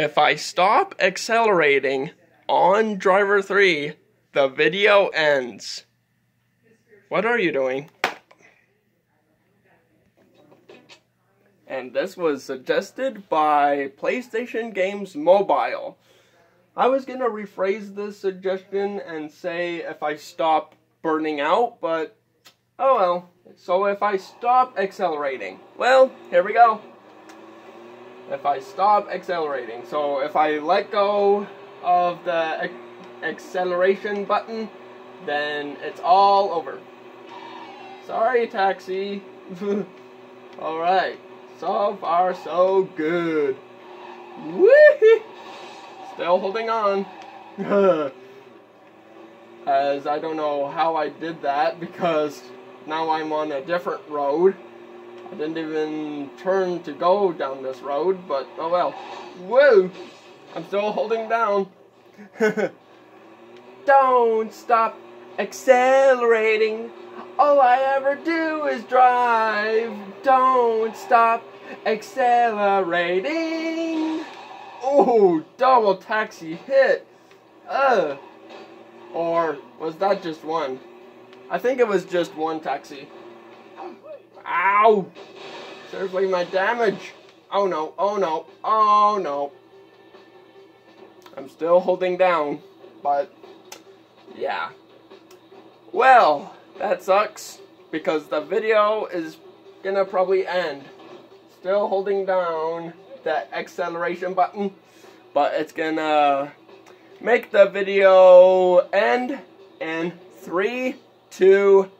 If I stop accelerating on driver 3, the video ends. What are you doing? And this was suggested by PlayStation Games Mobile. I was gonna rephrase this suggestion and say if I stop burning out, but oh well. So if I stop accelerating, well, here we go. If I stop accelerating, so if I let go of the ac acceleration button, then it's all over. Sorry, taxi. Alright, so far so good. Whee! Still holding on. As I don't know how I did that because now I'm on a different road. I didn't even turn to go down this road, but oh well. Whoa! I'm still holding down. Don't stop accelerating. All I ever do is drive. Don't stop accelerating. Oh, double taxi hit. Ugh. Or was that just one? I think it was just one taxi. Ow! Seriously, my damage. Oh no, oh no, oh no. I'm still holding down, but yeah. Well, that sucks because the video is gonna probably end. Still holding down that acceleration button, but it's gonna make the video end in three, two,